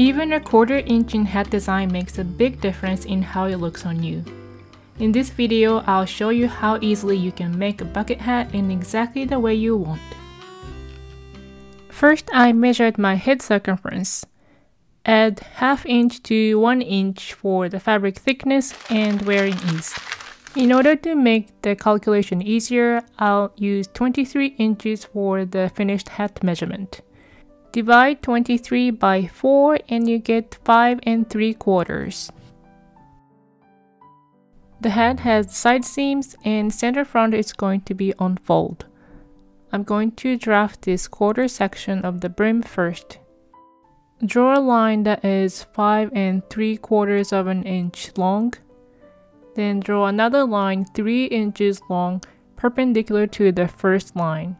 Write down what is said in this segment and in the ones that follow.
Even a quarter inch in hat design makes a big difference in how it looks on you. In this video, I'll show you how easily you can make a bucket hat in exactly the way you want. First, I measured my head circumference. Add half inch to 1 inch for the fabric thickness and wearing ease. In order to make the calculation easier, I'll use 23 inches for the finished hat measurement. Divide 23 by 4 and you get 5 and 3 quarters. The hat has side seams and center front is going to be on fold. I'm going to draft this quarter section of the brim first. Draw a line that is 5 and 3 quarters of an inch long then draw another line 3 inches long perpendicular to the first line.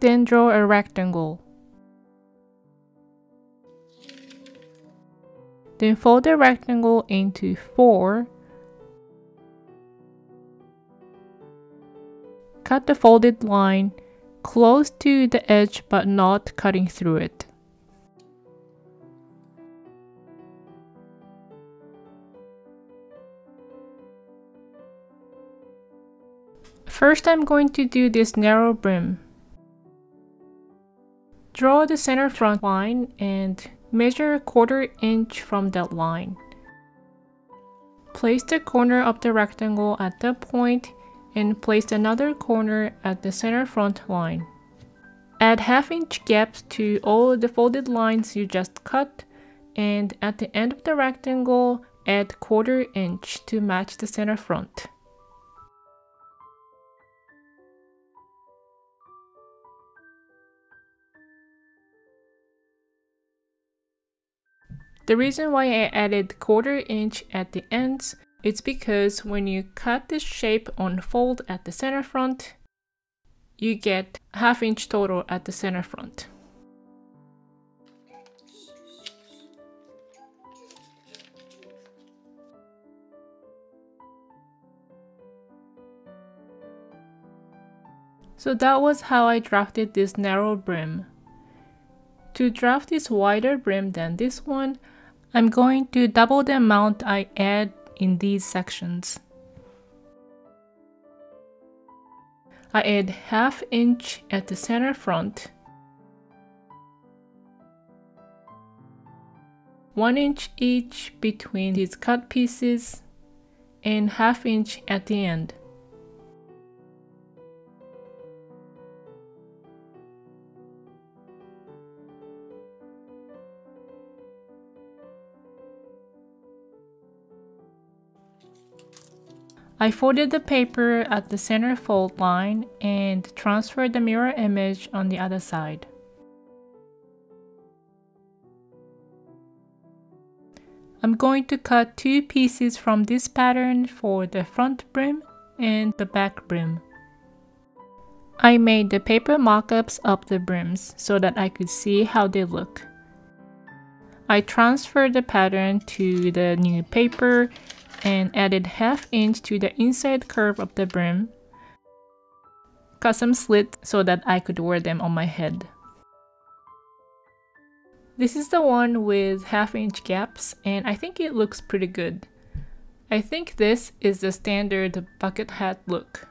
Then draw a rectangle. Then fold the rectangle into 4. Cut the folded line close to the edge but not cutting through it. First I'm going to do this narrow brim. Draw the center front line and measure a quarter inch from that line. Place the corner of the rectangle at the point and place another corner at the center front line. Add half inch gaps to all the folded lines you just cut and at the end of the rectangle add quarter inch to match the center front. The reason why I added quarter inch at the ends is because when you cut this shape on fold at the center front, you get half inch total at the center front. So that was how I drafted this narrow brim. To draft this wider brim than this one, I'm going to double the amount I add in these sections. I add half inch at the center front, 1 inch each between these cut pieces, and half inch at the end. I folded the paper at the center fold line and transferred the mirror image on the other side. I'm going to cut two pieces from this pattern for the front brim and the back brim. I made the paper mock-ups of the brims so that I could see how they look. I transferred the pattern to the new paper and added half inch to the inside curve of the brim. Cut some slits so that I could wear them on my head. This is the one with half inch gaps and I think it looks pretty good. I think this is the standard bucket hat look.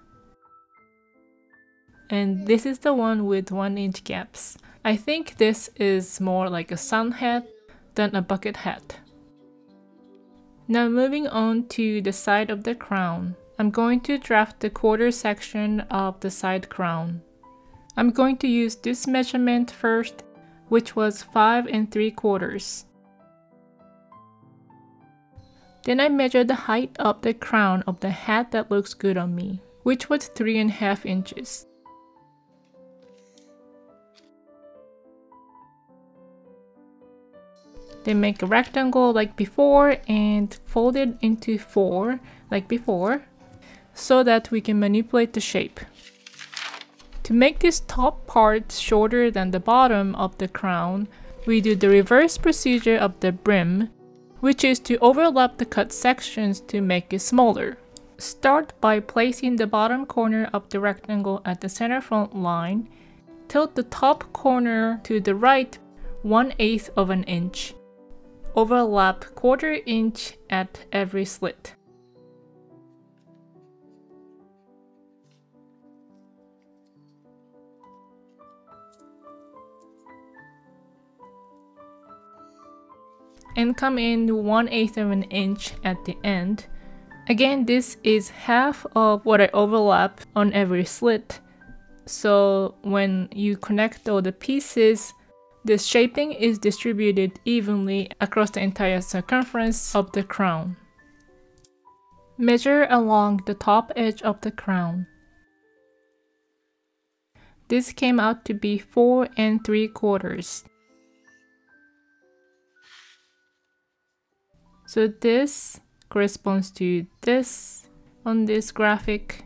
And this is the one with 1 inch gaps. I think this is more like a sun hat than a bucket hat. Now moving on to the side of the crown. I'm going to draft the quarter section of the side crown. I'm going to use this measurement first, which was 5 and 3 quarters. Then I measured the height of the crown of the hat that looks good on me, which was 3 and a half inches. Then make a rectangle like before and fold it into four like before so that we can manipulate the shape. To make this top part shorter than the bottom of the crown, we do the reverse procedure of the brim, which is to overlap the cut sections to make it smaller. Start by placing the bottom corner of the rectangle at the center front line. Tilt the top corner to the right 1 8 of an inch overlap quarter inch at every slit. and come in 1 8 of an inch at the end. Again, this is half of what I overlap on every slit. So when you connect all the pieces, the shaping is distributed evenly across the entire circumference of the crown. Measure along the top edge of the crown. This came out to be 4 and 3 quarters. So this corresponds to this on this graphic.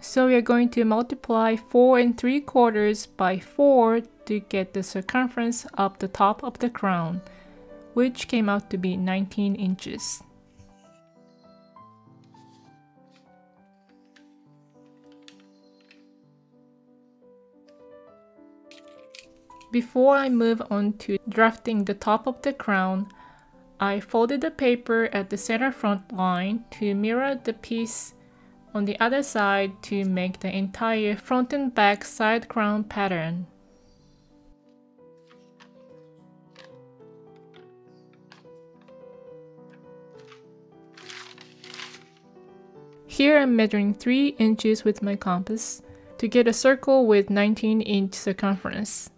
So we are going to multiply 4 and 3 quarters by 4 to get the circumference of the top of the crown, which came out to be 19 inches. Before I move on to drafting the top of the crown, I folded the paper at the center front line to mirror the piece on the other side to make the entire front and back side crown pattern. Here I'm measuring 3 inches with my compass to get a circle with 19 inch circumference.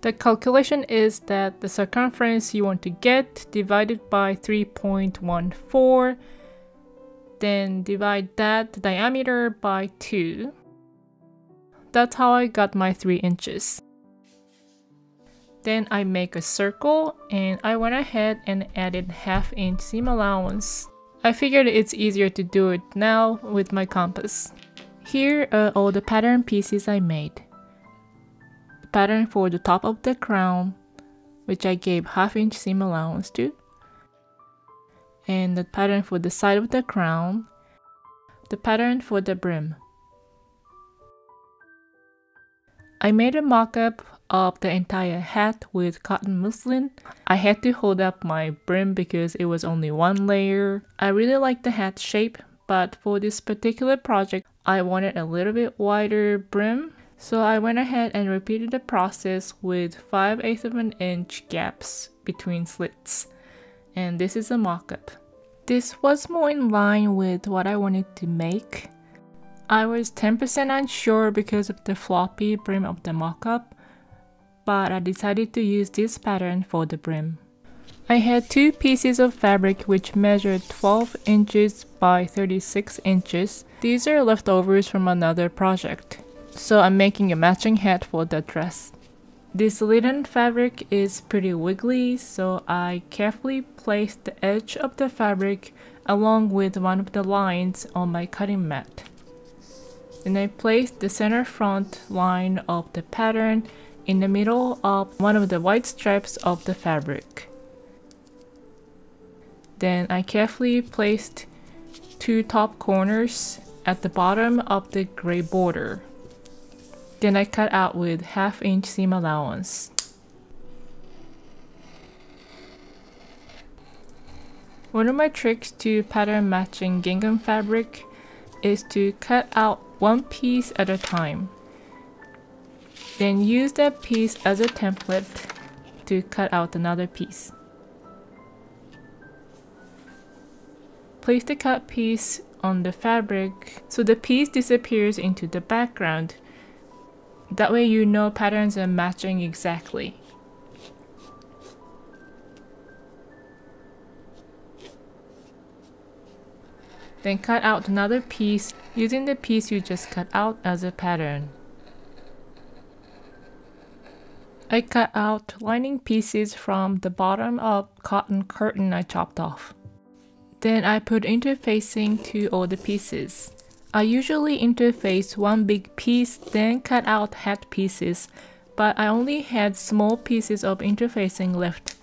The calculation is that the circumference you want to get divided by 3.14 then divide that diameter by 2. That's how I got my 3 inches. Then I make a circle and I went ahead and added half inch seam allowance. I figured it's easier to do it now with my compass. Here are all the pattern pieces I made The pattern for the top of the crown, which I gave half inch seam allowance to, and the pattern for the side of the crown, the pattern for the brim. I made a mock-up of the entire hat with cotton muslin. I had to hold up my brim because it was only one layer. I really like the hat shape, but for this particular project, I wanted a little bit wider brim so I went ahead and repeated the process with 5 eighths of an inch gaps between slits. And this is a mock-up. This was more in line with what I wanted to make. I was 10% unsure because of the floppy brim of the mock-up, but I decided to use this pattern for the brim. I had two pieces of fabric which measured 12 inches by 36 inches. These are leftovers from another project so I'm making a matching hat for the dress. This linen fabric is pretty wiggly, so I carefully placed the edge of the fabric along with one of the lines on my cutting mat. Then I placed the center front line of the pattern in the middle of one of the white stripes of the fabric. Then I carefully placed two top corners at the bottom of the gray border. Then I cut out with half inch seam allowance. One of my tricks to pattern matching gingham fabric is to cut out one piece at a time. Then use that piece as a template to cut out another piece. Place the cut piece on the fabric so the piece disappears into the background that way you know patterns are matching exactly. Then cut out another piece using the piece you just cut out as a pattern. I cut out lining pieces from the bottom of cotton curtain I chopped off. Then I put interfacing to all the pieces. I usually interface one big piece then cut out hat pieces, but I only had small pieces of interfacing left,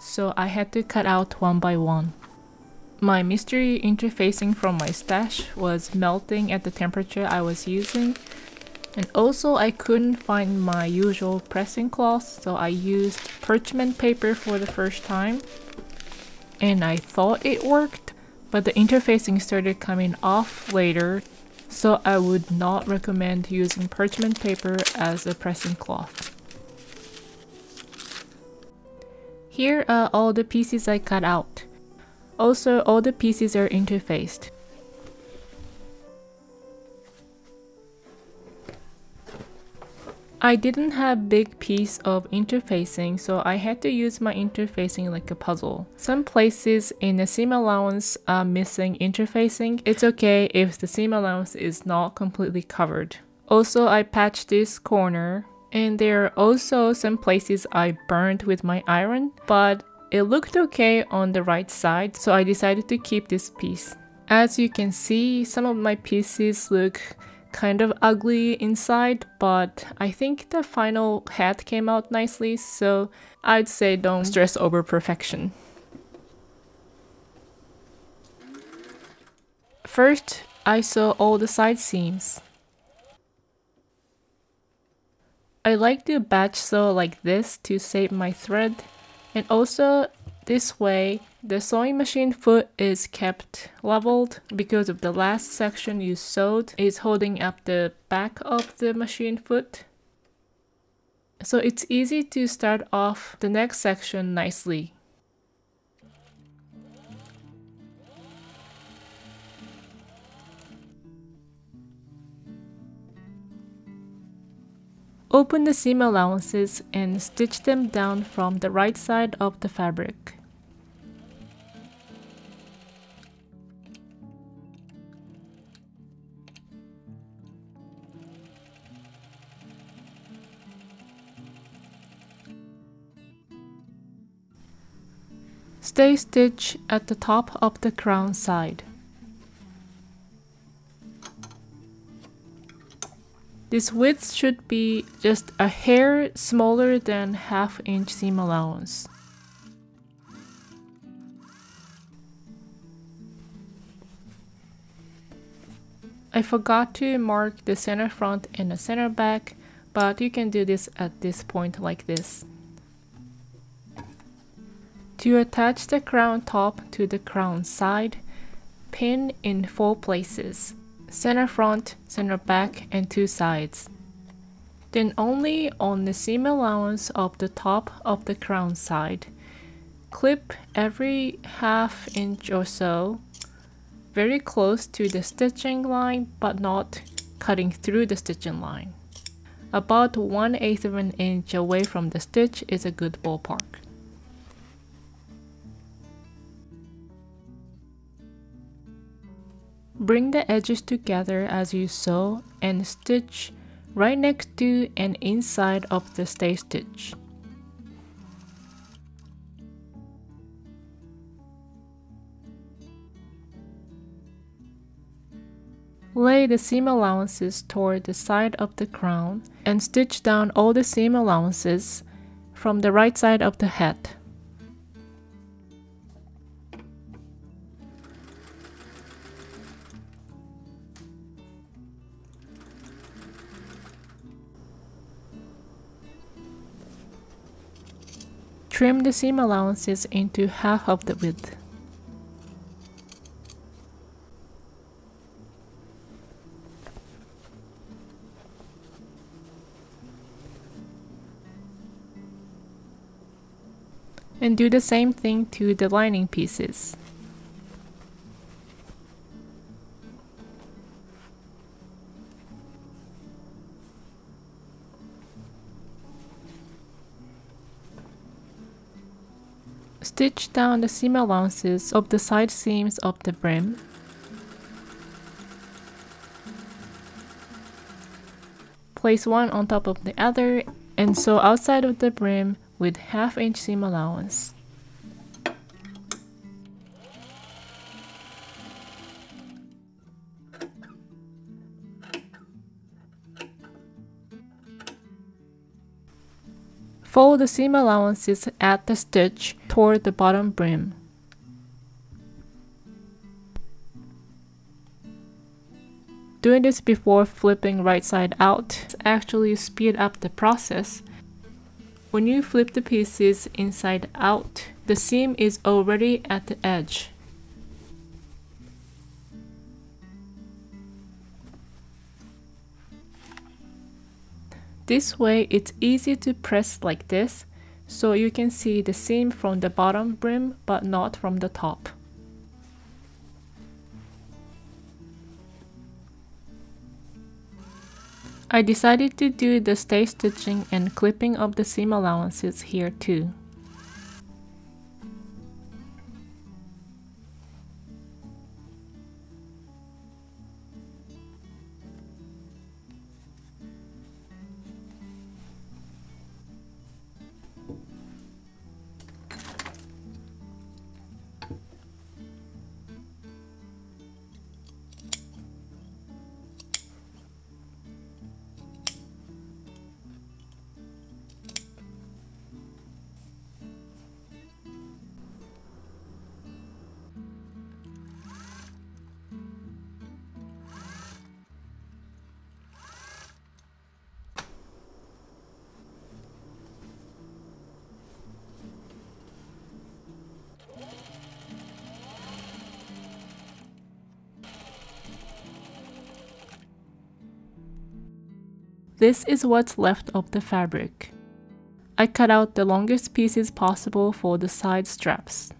so I had to cut out one by one. My mystery interfacing from my stash was melting at the temperature I was using, And also I couldn't find my usual pressing cloth, so I used parchment paper for the first time. And I thought it worked, but the interfacing started coming off later, so I would not recommend using parchment paper as a pressing cloth. Here are all the pieces I cut out. Also, all the pieces are interfaced. I didn't have big piece of interfacing so I had to use my interfacing like a puzzle. Some places in the seam allowance are missing interfacing. It's okay if the seam allowance is not completely covered. Also I patched this corner and there are also some places I burned with my iron but it looked okay on the right side so I decided to keep this piece. As you can see some of my pieces look kind of ugly inside, but I think the final hat came out nicely, so I'd say don't stress over perfection. First, I saw all the side seams. I like to batch sew like this to save my thread and also this way the sewing machine foot is kept leveled because of the last section you sewed is holding up the back of the machine foot. So it's easy to start off the next section nicely. Open the seam allowances and stitch them down from the right side of the fabric. Stay stitch at the top of the crown side. This width should be just a hair smaller than half inch seam allowance. I forgot to mark the center front and the center back, but you can do this at this point like this. To attach the crown top to the crown side, pin in four places, center front, center back, and two sides. Then only on the seam allowance of the top of the crown side. Clip every half inch or so, very close to the stitching line but not cutting through the stitching line. About 1 8 of an inch away from the stitch is a good ballpark. Bring the edges together as you sew and stitch right next to and inside of the stay stitch. Lay the seam allowances toward the side of the crown and stitch down all the seam allowances from the right side of the hat. Trim the seam allowances into half of the width. And do the same thing to the lining pieces. Stitch down the seam allowances of the side seams of the brim. Place one on top of the other and sew outside of the brim with half inch seam allowance. Fold the seam allowances at the stitch toward the bottom brim. Doing this before flipping right side out actually speed up the process. When you flip the pieces inside out, the seam is already at the edge. This way it's easy to press like this so you can see the seam from the bottom brim but not from the top. I decided to do the stay stitching and clipping of the seam allowances here too. This is what's left of the fabric. I cut out the longest pieces possible for the side straps.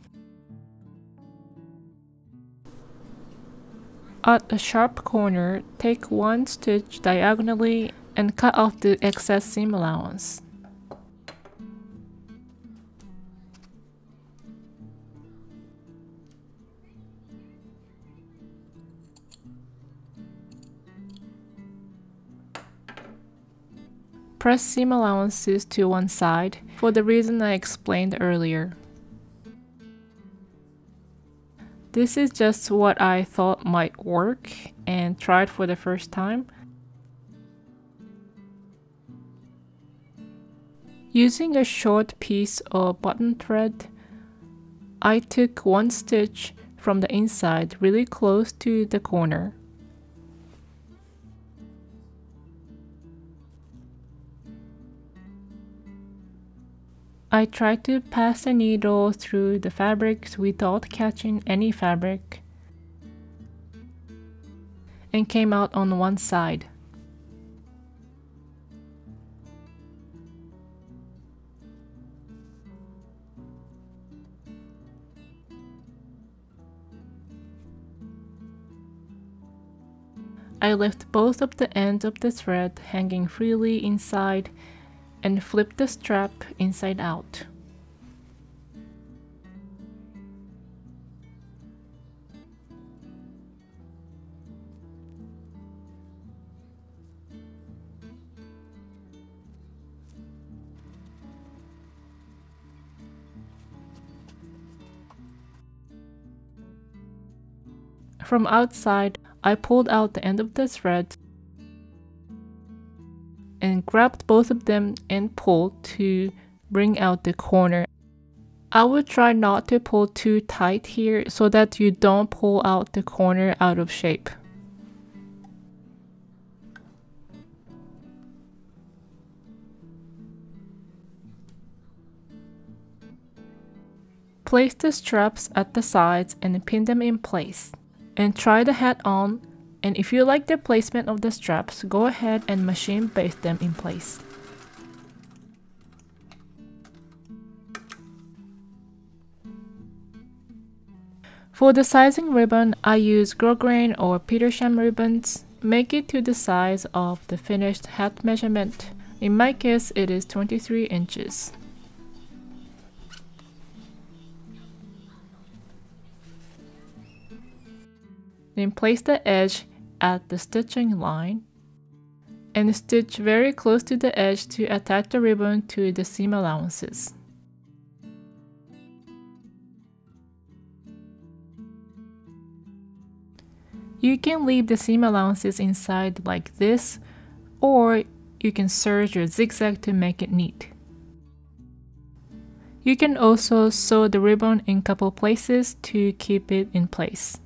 At a sharp corner, take one stitch diagonally and cut off the excess seam allowance. Press seam allowances to one side for the reason I explained earlier. This is just what I thought might work and tried for the first time. Using a short piece of button thread, I took one stitch from the inside really close to the corner. I tried to pass the needle through the fabrics without catching any fabric and came out on one side. I left both of the ends of the thread hanging freely inside and flip the strap inside out. From outside, I pulled out the end of the thread grabbed both of them and pulled to bring out the corner. I would try not to pull too tight here so that you don't pull out the corner out of shape. Place the straps at the sides and pin them in place. And try the hat on and if you like the placement of the straps, go ahead and machine baste them in place. For the sizing ribbon, I use grosgrain or Petersham ribbons. Make it to the size of the finished hat measurement. In my case, it is 23 inches. Then place the edge at the stitching line and stitch very close to the edge to attach the ribbon to the seam allowances. You can leave the seam allowances inside like this or you can serge your zigzag to make it neat. You can also sew the ribbon in a couple places to keep it in place.